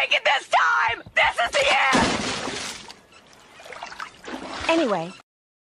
make it this time! This is the end! Anyway,